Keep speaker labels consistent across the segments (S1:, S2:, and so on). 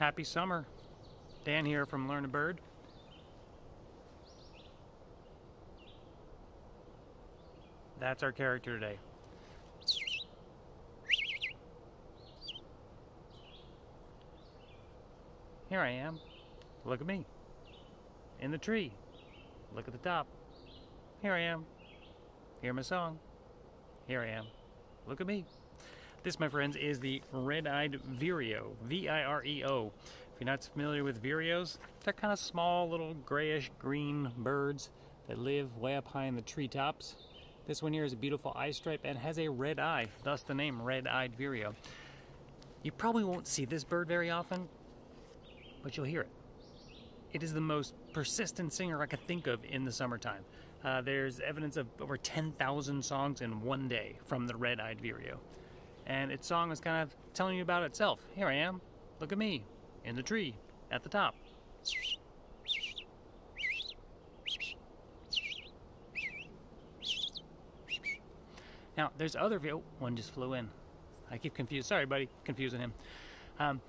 S1: Happy summer. Dan here from Learn a Bird. That's our character today. Here I am. Look at me. In the tree. Look at the top. Here I am. Hear my song. Here I am. Look at me. This, my friends, is the red-eyed vireo, V-I-R-E-O. If you're not familiar with vireos, they're kind of small, little grayish green birds that live way up high in the treetops. This one here is a beautiful eye stripe and has a red eye, thus the name red-eyed vireo. You probably won't see this bird very often, but you'll hear it. It is the most persistent singer I could think of in the summertime. Uh, there's evidence of over 10,000 songs in one day from the red-eyed vireo and its song is kind of telling you about itself. Here I am, look at me, in the tree, at the top. Now, there's other, oh, one just flew in. I keep confused, sorry buddy, confusing him. Um,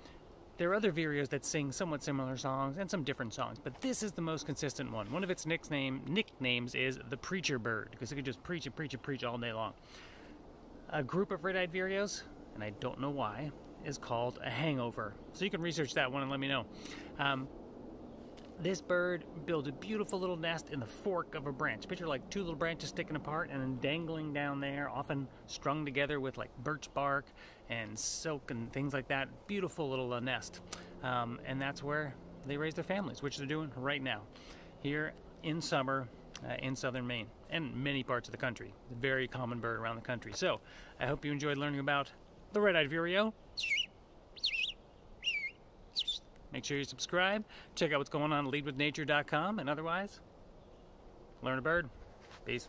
S1: there are other vireos that sing somewhat similar songs and some different songs, but this is the most consistent one. One of its nickname, nicknames is the Preacher Bird, because it can just preach and preach and preach all day long. A group of red-eyed vireos, and I don't know why, is called a hangover. So you can research that one and let me know. Um, this bird builds a beautiful little nest in the fork of a branch. Picture like two little branches sticking apart and then dangling down there, often strung together with like birch bark and silk and things like that. Beautiful little uh, nest. Um, and that's where they raise their families, which they're doing right now. Here in summer, uh, in southern Maine and many parts of the country. Very common bird around the country. So I hope you enjoyed learning about the red-eyed vireo. Make sure you subscribe. Check out what's going on at leadwithnature.com and otherwise, learn a bird. Peace.